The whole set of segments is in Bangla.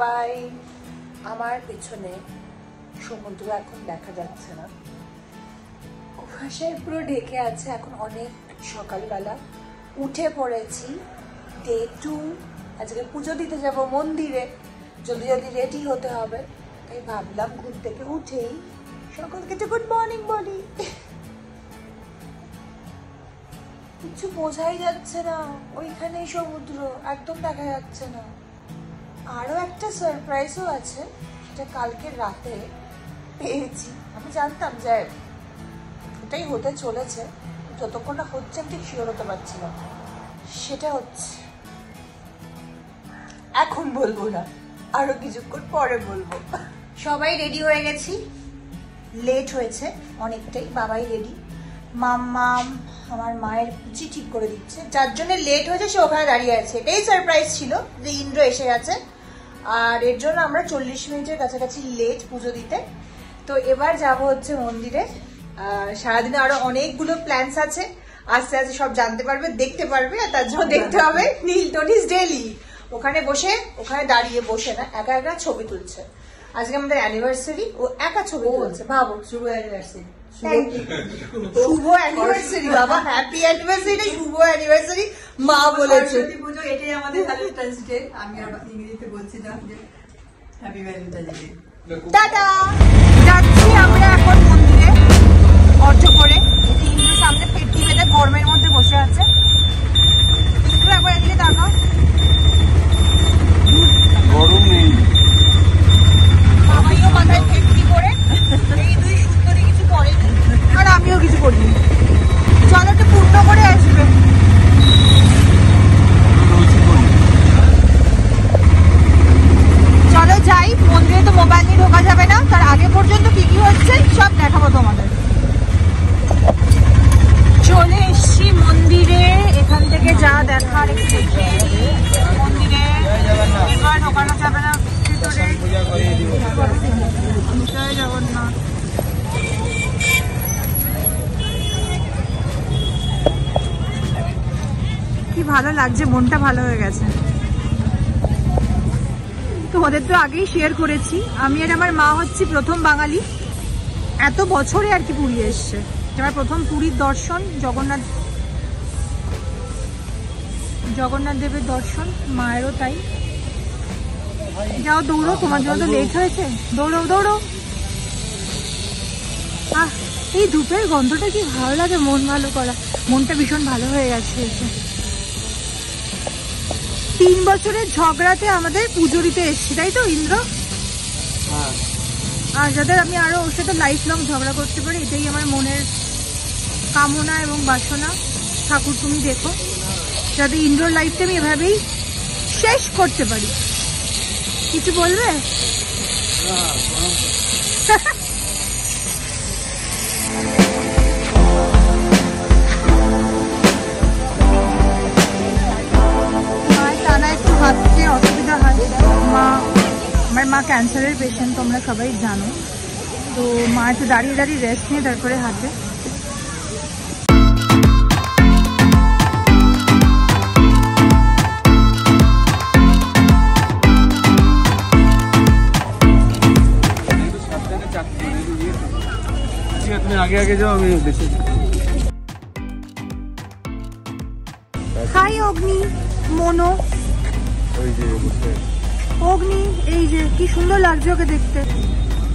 সবাই আমার পেছনে সমুদ্র এখন দেখা যাচ্ছে না। কুয়াশায় পুরো ঢেকে আছে এখন অনেক সকালবেলা। উঠে পড়েছি ডে টু আজকে পুজো দিতে যাব মন্দিরে। জলদি জলদি রেডি হতে হবে, তাই ভাবলাম ঘুম থেকে উঠেই সকলকে তো গুড মর্নিং বলি। কিছু বোঝাই যাচ্ছে না, ওইখানেই সমুদ্র, একদম দেখা যাচ্ছে না। আরও একটা সারপ্রাইজও আছে সেটা কালকে রাতে পেয়েছি। আমি জানতাম যে এটাই হতে চলেছে, যতক্ষণ না হচ্ছে আমি ঠিক শিওর হতে পারছিলাম। সেটা হচ্ছে, এখন বলব না, আরও কিছুক্ষণ পরে বলব। সবাই রেডি হয়ে গেছি। লেট হয়েছে অনেকটাই, বাবাই রেডি মাম্মাম আমার মায়ের কুচি ঠিক করে দিচ্ছে। যার জন্য লেট হয়েছে, সে ওখানে দাঁড়িয়ে আছে। এটাই সারপ্রাইজ ছিল যে ইন্দ্র এসে গেছে। আর এর জন্য আমরা চল্লিশ মিনিটের কাছাকাছি লেট পুজো দিতে। তো এবার যাব হচ্ছে মন্দিরে। আর সারাদিনে আরও অনেকগুলো প্ল্যানস আছে। আস্তে আস্তে সব জানতে পারবে দেখতে পারবে আর তার জন্য দেখতে হবে নীল টনিস ডেলি ওখানে বসে ওখানে দাঁড়িয়ে বসে না একা একা ছবি তুলছে। আজকে আমাদের অ্যানিভার্সারি ও একা ছবি তুলছে। ভাবো শুভ অ্যানিভার্সারি. শুভ অ্যানিভার্সারি বাবা। হ্যাপি অ্যানিভার্সারি শুভ অ্যানিভার্সারি মা বলেছে। পুজো এটাই আমাদের ভ্যালেন্টাইন্স ডে আমি ইংরেজিতে বলছিলাম যে হ্যাপি ভ্যালেন্টাইন্স ডে টাটা। যাচ্ছি আমরা এখন মন্দিরে অর্জ করে। এটি ইন্দ্র সামনে পেটি বেঁধে গরমের মধ্যে বসে আছে। ইন্দ্র একবার এদিকে তাকাও। গরম নেই। বাবাইও মাথায় ফেটকি করে এই দুই সুন্দরী কিছু করেনি আর আমিও কিছু করিনি। চলো একটু পূর্ণ করে আসবে। চলো যাই মন্দিরে তো মনটা ভালো হয়ে গেছে। তোমাদের তো আগেই শেয়ার করেছি। আমি আর আমার মা হচ্ছি প্রথম বাঙালি। এত বছরে আর কি পুরী এসছে। আমার প্রথম পুরীর দর্শন, জগন্নাথ জগন্নাথ দেবের দর্শন, মায়েরও তাই। যাও দৌড়ো, তোমার জন্য তো লেট হয়েছে। দৌড়ো দৌড়ো। আহ, এই ধূপের গন্ধটা কি ভালো লাগে, মন ভালো করা। মনটা ভীষণ ভালো হয়ে গেছে। এসে তিন বছরের ঝগড়াতে আমাদের পুজো দিতে এসছি তাই তো ইন্দ্র? আর যাদের আমি আরও ওর সাথে লাইফ লং ঝগড়া করতে পারি এটাই আমার মনের কামনা এবং বাসনা। ঠাকুর তুমি দেখো যাতে ইন্দ্রর লাইফটা আমি এভাবেই শেষ করতে পারি। কিছু বলবে? ক্যান্সারের পেশেন্ট তোমরা সবাই জানো। তো মা একটু দাঁড়িয়ে দাঁড়িয়ে রেস্ট নিয়ে তারপরে হাঁটে ঠিক আছে তুমি আগে আগে যাও আমি দেখে হাই অগ্নি মনো ওই যে বসে আছে। অগ্নি, এই যে, কি সুন্দর লাগছে ওকে দেখতে।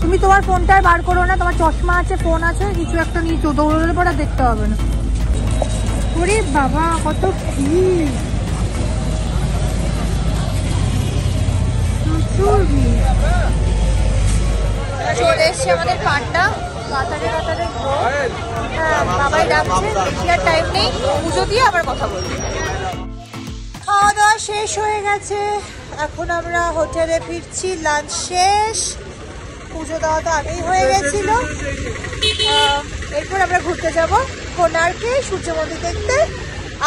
তুমি তোমার ফোনটা আর বার করো না, তোমার চশমা আছে, ফোন আছে, কিছু একটা নিয়ে দৌড়লে পরে দেখতে হবে না। ওরে বাবা, কত ভিড়। চলে আমাদের পান্ডা হ্যাঁ বাবাই ডাকছে টাইম নেই। পুজো দিয়ে খাওয়া দাওয়া শেষ হয়ে গেছে। এখন আমরা হোটেলে ফিরছি লাঞ্চ শেষ। পুজো দেওয়া তো আগেই হয়ে গেছিল। এরপর আমরা ঘুরতে যাব কোনার্কে সূর্য মন্দির দেখতে।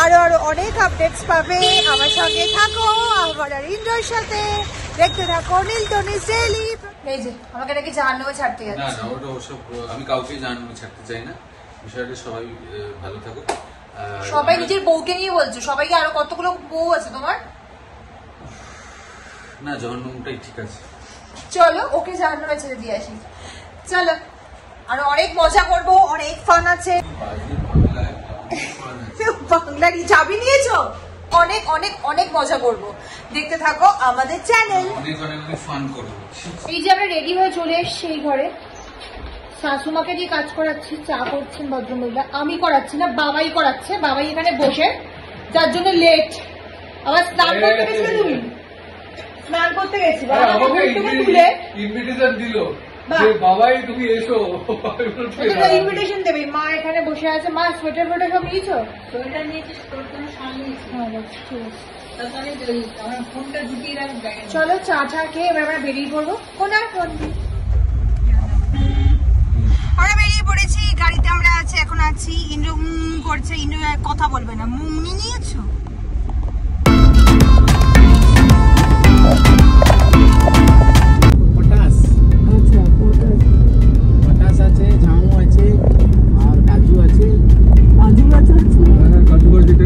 আরও আরও অনেক আপডেটস পাবে। আমার সঙ্গে থাকো আমার আর ইন্দ্রর সাথে। দেখতে থাকো নীলটনি ডেলি এই যে আমাকে নাকি জাহান্নামে ছাড়তে যাচ্ছে না ওটা ওসব আমি কাউকে ছাড়তে চাই না। বিষয়টা সবাই ভালো থাকুক সবাই নিজের বউকে নিয়ে বলছো? সবাইকে আরও কতগুলো বউ আছে তোমার? না জহন্নমটাই ঠিক আছে। চলো ওকে জাহান্নামে ছেড়ে দিয়ে আসি। চলো আর অনেক মজা করব অনেক ফান আছে। বাংলারই চাবি নিয়েছো? অনেক অনেক অনেক মজা করব। দেখতে থাকো আমাদের চ্যানেল অনেক অনেক অনেক ফান করব। এই যে আমরা রেডি হয়ে চলে এসেছি এই ঘরে। শাশুমাকে দিয়ে কাজ করাচ্ছি চা করছেন ভদ্রমহিলা। আমি করাচ্ছি না বাবাই করাচ্ছে। বাবাই এখানে বসে যার জন্য লেট আবার স্নান করতে গেছিলে তুমি? স্নান করতে গেছি তুলে ইনভিটেশন দিল বাবাই তুমি এসো। ইনভিটেশন দেবে। মা এখানে বসে আছে। মা সোয়েটার ফোয়েটার সব নিয়েছো? সোয়েটার নিয়েছিস তোর জন্য শাল নিয়েছি। হ্যাঁ চলো চা চা খেয়ে এবার আমরা বেরিয়ে পড়ব। কোন আর ফোন আমরা বেরিয়ে পড়েছি গাড়িতে আমরা আছি এখন আছি। ইন্দ্র করছে ইন্দ্র আর কথা বলবে না। মুমনি নিয়েছো পটাশ আছে ঝাউ আছে আর কাজু আছে। কাজু করে যেটা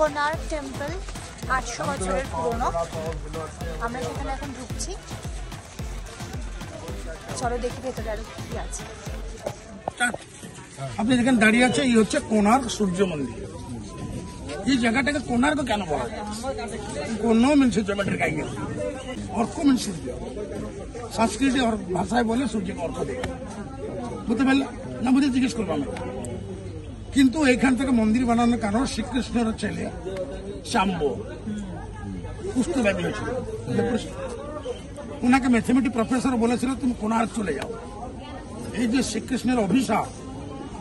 কোনার্ক টেম্পল আটশো বছরের পুরনো। আমরা সেখানে এখন ঢুকছি। চলো দেখি ভেতরে আরও কি আছে। আপনি যেখানে দাঁড়িয়ে আছে এই হচ্ছে কোনার্ক সূর্য মন্দির। এই জায়গাটাকে কোনার্ক কেন বলা কোন মিনস জমেট্রিক আইডিয়া অর্ক সূর্য। সংস্কৃতি ভাষায় বলে সূর্যকে অর্ক দেয়। বুঝতে পারলে? না বুঝে জিজ্ঞেস করব আমি। কিন্তু এখান থেকে মন্দির বানানোর কারণ শ্রীকৃষ্ণের ছেলে শাম্ব কুষ্ঠ ব্যাধি হয়েছিল। ওনাকে ম্যাথমেটিক প্রফেসর বলেছিল তুমি কোনার্ক চলে যাও। এই যে শ্রীকৃষ্ণের অভিশাপ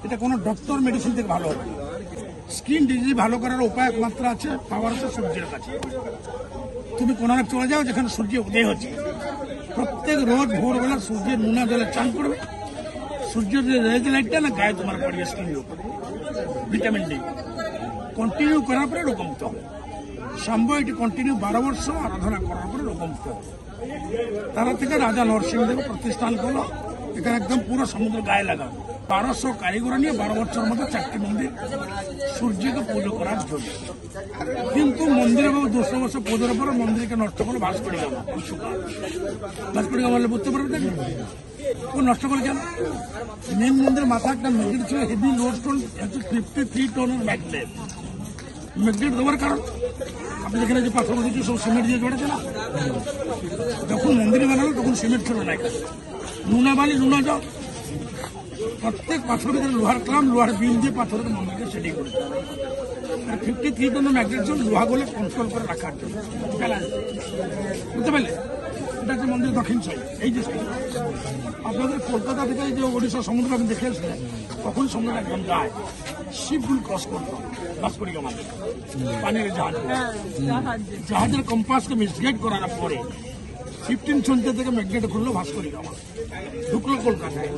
এটা কোনো ডক্টর মেডিসিন থেকে ভালো হবে স্কিন ডিজিজ ভালো করার উপায় একমাত্র আছে পাওয়ার আছে সূর্যের কাছে। তুমি কোনারক চলে যাও যেখানে সূর্য উদয় হচ্ছে। প্রত্যেক রোজ ভোরবেলা সূর্যের নুনা জলে চান করবে। সূর্যের যে রেজ লাইটটা না গায়ে তোমার পড়বে স্কিনের উপর। Vitamin D. কন্টিনিউ করার পরে রোগমুক্ত হবে। সম্ভব এটি কন্টিনিউ বারো বর্ষ আরাধনা করার পরে রোগমুক্ত হবে। তারা থেকে রাজা নরসিংহদেব প্রতিষ্ঠান করল। এখানে একদম পুরো সমুদ্র গায়ে লাগানো। বারোশো কারিগর নিয়ে বারো বছর মধ্যে চারটি মন্দির সূর্যকে পুজো করার জন্য। কিন্তু মন্দিরে বাবু দুশো বছর পুজোর পরে মন্দিরকে নষ্ট করে ভাস করে গেল করে গেল বুঝতে পারবে না ও নষ্ট করে কেন? মেন মন্দির মাথা একটা ম্যাগনেট ছিল heavy load stone fifty three টনের ম্যাগনেট ম্যাগনেট দেওয়ার কারণ? আপনি যেখানে যে পাথর দিচ্ছি সব সিমেন্ট দিয়ে জড়েছে না? যখন মন্দির বানালো, তখন সিমেন্ট ছিল না নুনা বালি, নুনা জল। প্রত্যেক পাথরের ভিতরে লোহার ক্লাম লোহার বিল দিয়ে পাথরের মন্দিরকে সেটিং করেছে আর ফিফটি থ্রি টন ম্যাগনেট ছিল লোহাগুলো কন্ট্রোল করে রাখার জন্য। ব্যালেন্স বুঝতে পারলে এটা হচ্ছে মন্দির দক্ষিণ সাইড এই যে সাইড আপনাদের কলকাতা থেকে যে ওড়িশা সমুদ্র আপনি দেখে আসলেন তখন সমুদ্র একদম গায়ে। শিপগুলো ক্রস করতো ভাস্করি আমাদের পানির জাহাজ। জাহাজের কম্পাসকে মিসগাইড করার পরে ফিফটিন সন্ধ্যে থেকে ম্যাগনেট খুললো ভাস্করি আমার ঢুকলো কলকাতায়।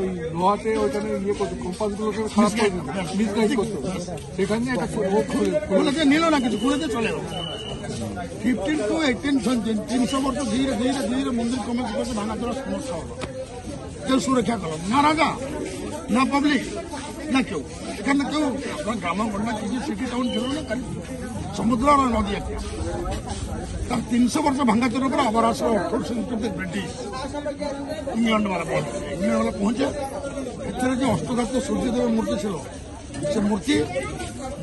ওই লোহাতে ওইখানে ইয়ে করতো কম্পাস গুলোকে খারাপ করে দিত। মিসগাইড করতো। সেখানে খুলে নিল না কিছু খুলেতে চলে গেল। ফিফটিন টু এইটিন তিনশো বছর ধীরে ধীরে ধীরে মন্দির কমে কমে ভাঙা চলার সমস্যা হলো। কেউ সুরক্ষা করো না। রাজা না পাবলিক না কেউ। এখানে কেউ আপনার গ্রাম গন্ডা কিছু সিটি টাউন ছিল না খালি সমুদ্র নদী একটা তার তিনশো বর্ষ ভাঙ্গাচুর উপরে আবার আসলো অঠরোশো ব্রিটিশ ইংল্যান্ড বালা পৌঁছে ইংল্যান্ড বালা পৌঁছে এছাড়া যে অষ্টদাত্ত সূর্যদেবের মূর্তি ছিল, সে মূর্তি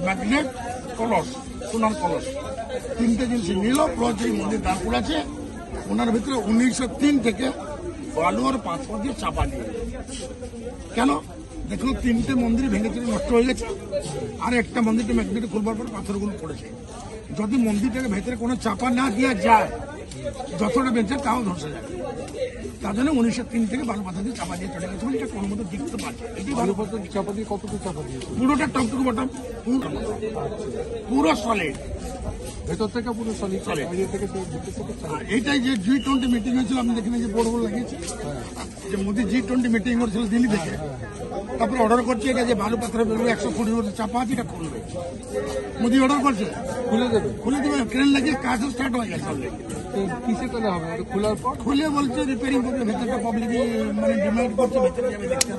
ম্যাগনেট কলস, সোনার কলস। তিনটে জিনিস নিল প্লাস এই মন্দির দাঁড় করেছে। ওনার ভিতরে উনিশশো তিন থেকে বালুয়ার পাঁচ দিয়ে চাপা দিয়ে। কেন? দেখুন তিনটে মন্দির ভেঙে চুরে নষ্ট হয়ে গেছে। আর একটা মন্দিরটা ম্যাগনেটে খুলবার পর পাথরগুলো পড়েছে। যদি মন্দিরটাকে ভেতরে কোনো চাপা না দেওয়া যায় যতটা বেঁচে তাও ধসে যাবে। তার জন্য উনিশশো তিন থেকে বালু পাথর দিয়ে চাপা দিয়ে চলে গেছে এটা কোনো মতো দেখতে পাচ্ছে। এটাই ভালো। বালুপত্র চাপা দিয়ে কতটুকু চাপা দিয়েছে পুরোটা টপটুকু বটম। পুরো পুরো সলিড ভেতর থেকে পুরো সলিড solid। এইটাই যে জি টোয়েন্টি মিটিং হয়েছিল আপনি দেখেন যে বড় বড় লাগিয়েছে। যে মোদি জি টোয়েন্টি মিটিং করেছিল দিল্লি থেকে। তারপরে অর্ডার করছে এটা যে বালু পাথরে বেরোবে একশো কুড়ি বছর চাপা আছে এটা খুলবে। মোদি অর্ডার করছে? খুলে দেবে। খুলে দেবে ট্রেন লাগিয়ে কাজ স্টার্ট হয়ে গেছে। কিসে তোলা হবে? খোলার পর? খুলে বলছে রিপেয়ারিং করবে ভেতরটা পাবলিক মানে ডিমান্ড করছে ভেতরে যাবে দেখতে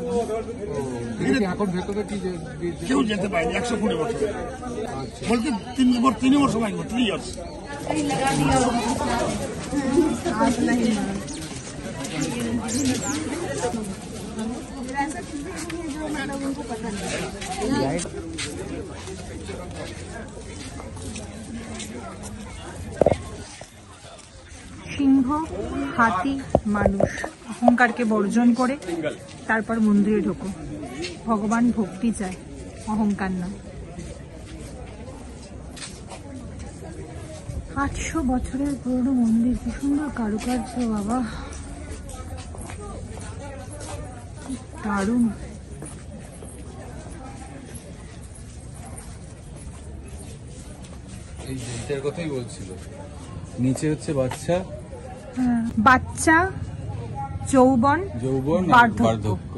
এখন ভেতরে কি কেউ যেতে পারেনি একশো কুড়ি বছর। বলছে তিন বছর তিন বছর লাগবে থ্রি ইয়ার্স সিংহ, হাতি, মানুষ। অহংকারকে বর্জন করে তারপর মন্দিরে ঢোকো। ভগবান ভক্তি চায়, অহংকার না। আটশো বছরের পুরনো মন্দির, কি সুন্দর কারুকার্য, বাবা। দারুণ। এইটার কথাই বলছিল নিচে হচ্ছে বাচ্চা বাচ্চা যৌবন যৌবন বার্ধক্য। বার্ধক্য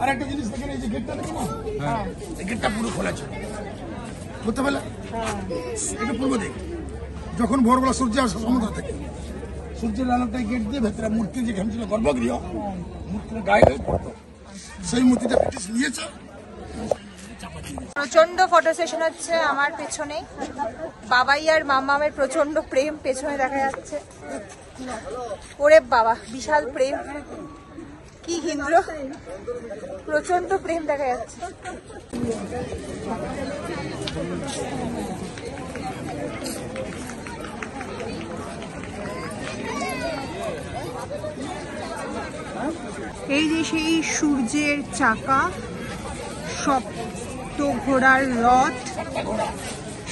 আর একটা জিনিস দেখেন এই যে গেটটা দেখেন না? এই গেটটা পুরো খোলা ছিল বুঝতে পারলে এটা পূর্ব দিক যখন ভোরবেলা সূর্য আসে সমুদ্র থেকে। সূর্যের আলোটা গেট দিয়ে ভেতরে মূর্তি যেখানে ছিল গর্ভগৃহ, মূর্তির গায়ে হয়ে সেই মূর্তিটা ব্রিটিশ নিয়েছে। প্রচণ্ড ফটো সেশন হচ্ছে আমার পেছনে। বাবাই আর মামামের প্রচণ্ড প্রেম পেছনে দেখা যাচ্ছে। ওরে বাবা, বিশাল প্রেম। কি হিন্দ্র প্রচণ্ড প্রেম দেখা যাচ্ছে। এই যে সেই সূর্যের চাকা সপ্ত ঘোড়ার রথ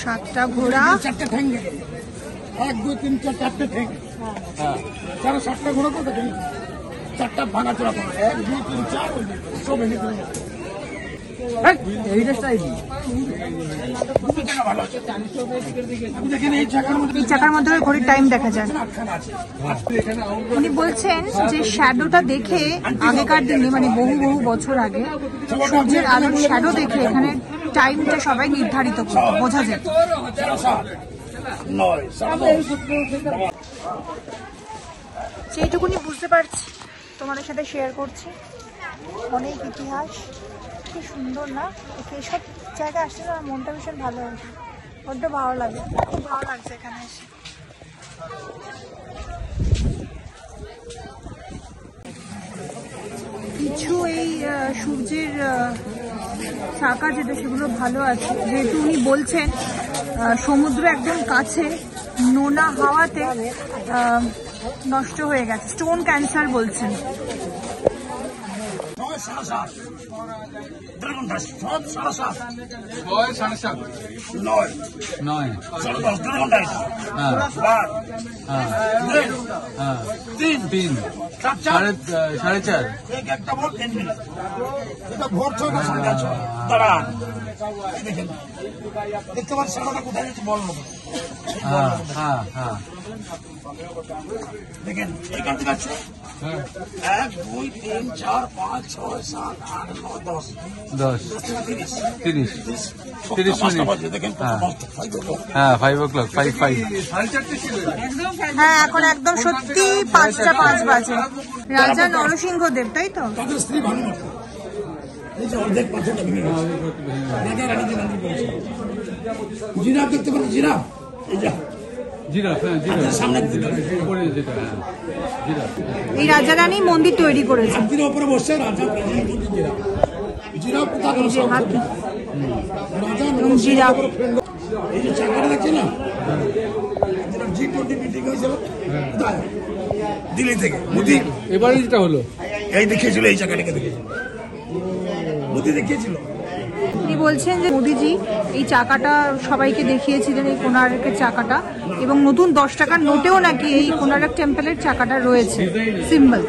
সাতটা ঘোড়া। চারটা ঠ্যাং এক দুই তিন চার চারটে ঠ্যাং চারো সাতটা ঘোড়া কত চারটা ভাঙা চোরা এক দুই তিন চার সব ভেঙে এই চাকার মধ্যে এই চাকার মধ্যে ঘড়ির টাইম দেখা যায়। উনি বলছেন যে শ্যাডোটা দেখে আগেকার দিনে মানে বহু বহু বছর আগে, সূর্যের আলোর শ্যাডো দেখে এখানে টাইমটা সবাই নির্ধারিত বোঝা সাত সেইটুকুনি বুঝতে পারছি, তোমাদের সাথে শেয়ার করছি। অনেক ইতিহাস। কি সুন্দর না। এসব জায়গায় আসলে আমার মনটা ভীষণ ভালো হয় বড্ড ভালো লাগে, খুব ভালো লাগছে এখানে এসে। কিছু এই সূর্যের চাকা যেটা, সেগুলো ভালো আছে। যেহেতু উনি বলছেন সমুদ্র একদম কাছে, নোনা হাওয়াতে নষ্ট হয়ে গেছে। স্টোন ক্যান্সার বলছেন। সাড়ে সাত। ড্রাগন দাস সব সাড়ে সাত। ছয় সাড়ে সাত। নয়। নয়। সাড়ে দশ হ্যাঁ। বার হ্যাঁ। হ্যাঁ। তিন। তিন। সাড়ে সাড়ে চার। এক একটা বল তিন মিনিট এটা ভোর ছয় না সাড়ে ছয় দাঁড়ান। দেখতে সাড়াটা কোথায় বল হ্যাঁ হ্যাঁ হ্যাঁ। দেখেন এইখান থেকে আছে হ্যাঁ এক দুই তিন চার পাঁচ ছয় সাত আট নয় দশ। দশ। তিরিশ। তিরিশ। তিরিশ মিনিট। দেখেন হ্যাঁ। Five o'clock. হ্যাঁ ফাইভ ফাইভ হ্যাঁ এখন একদম সত্যি পাঁচটা পাঁচ বাজে। রাজা নরসিংহ দেব তাই তো? স্ত্রী অর্ধেক পাথরটা ভেঙে গেছে। জিরাফ দেখতে পাচ্ছি জিরাফ? এই যা। এই রাজা রানী মন্দির তৈরি করেছে। বসে রাজা এই যে এই চাকাটা দেখছে না? জি টোয়েন্টি মিটিং হয়েছিল। দিল্লি থেকে। মোদি। এবারে যেটা হলো। এই দেখিয়েছিল এই চাকাটাকে দেখিয়েছিল। মোদি দেখিয়েছিল। তিনি বলছেন যে মোদিজি এই চাকাটা সবাইকে দেখিয়েছিলেন এই কোনারকের চাকাটা এবং নতুন দশ টাকার নোটেও নাকি এই কোনারক টেম্পলের চাকাটা রয়েছে সিম্বল।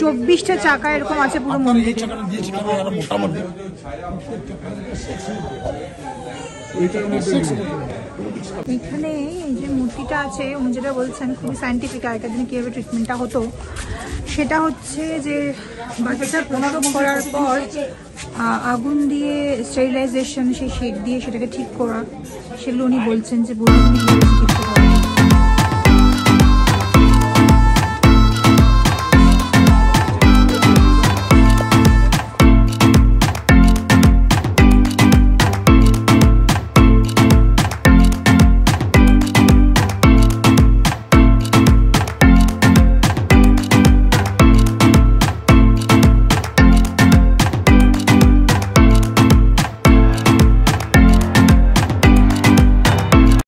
চব্বিশটা চাকা এরকম আছে পুরো মন্দির। এখানে এই যে মূর্তিটা আছে উনি যেটা বলছেন খুবই সাইন্টিফিক আগেকার দিনে কীভাবে ট্রিটমেন্টটা হতো সেটা হচ্ছে যে বাচ্চা প্রসব করার পর আগুন দিয়ে স্টেরিলাইজেশন সেই শেড দিয়ে সেটাকে ঠিক করা সেগুলো উনি বলছেন যে বলুন